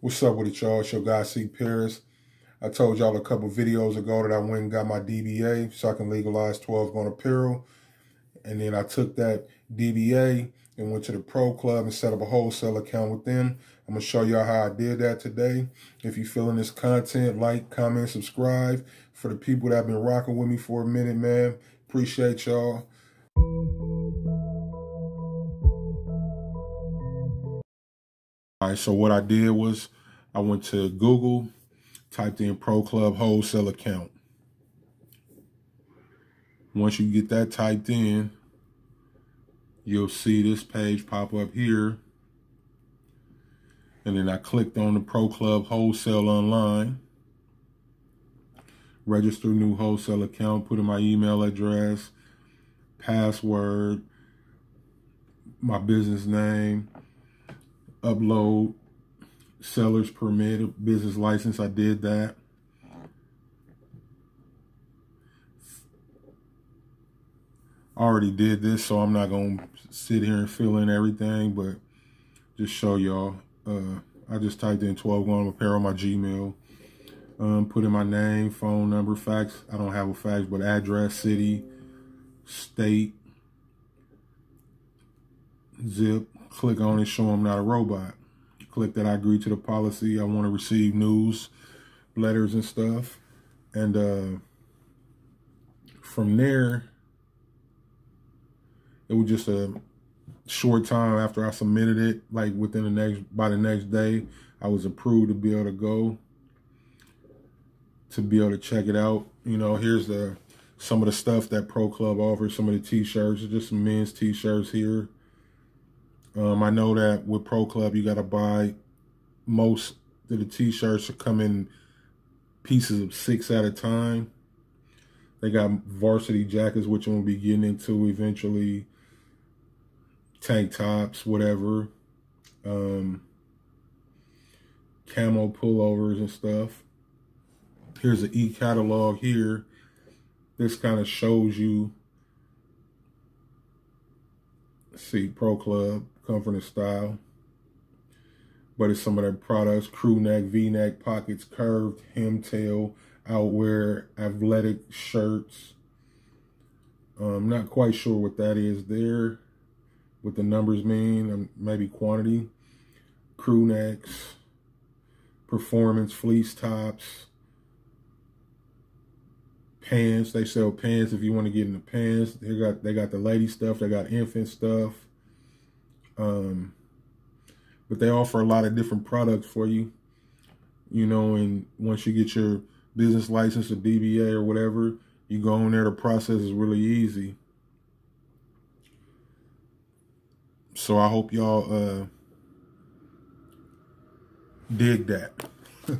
What's up with it, y'all? It's your guy, C. Paris. I told y'all a couple videos ago that I went and got my DBA so I can legalize 12 Gone apparel. And then I took that DBA and went to the Pro Club and set up a wholesale account with them. I'm going to show y'all how I did that today. If you're feeling this content, like, comment, subscribe. For the people that have been rocking with me for a minute, man, appreciate y'all. All right, so what I did was I went to Google, typed in Pro Club Wholesale Account. Once you get that typed in, you'll see this page pop up here. And then I clicked on the Pro Club Wholesale Online. Register new wholesale account, put in my email address, password, my business name, upload seller's permit, business license. I did that. I already did this, so I'm not going to sit here and fill in everything, but just show y'all. Uh, I just typed in 12 Gone Apparel on my Gmail. Um, put in my name, phone number, fax. I don't have a fax, but address, city, state, zip, click on it, show I'm not a robot. Click that I agree to the policy. I want to receive news, letters and stuff. And uh, from there, it was just a short time after I submitted it, like within the next, by the next day, I was approved to be able to go, to be able to check it out. You know, here's the some of the stuff that Pro Club offers, some of the t-shirts, just some men's t-shirts here. Um, I know that with Pro Club, you got to buy most of the t-shirts come in pieces of six at a time. They got varsity jackets, which we'll be getting into eventually. Tank tops, whatever. Um, camo pullovers and stuff. Here's the e-catalog here. This kind of shows you, see, Pro Club, comfort and style. But it's some of their products, crew neck, V-neck, pockets, curved, hem tail, outwear, athletic shirts. I'm um, not quite sure what that is there, what the numbers mean, um, maybe quantity. Crew necks, performance fleece tops, pants. They sell pants if you want to get into pants. They got they got the lady stuff. They got infant stuff. Um, but they offer a lot of different products for you. You know, and once you get your business license or DBA or whatever, you go in there. The process is really easy. So I hope y'all uh, dig that.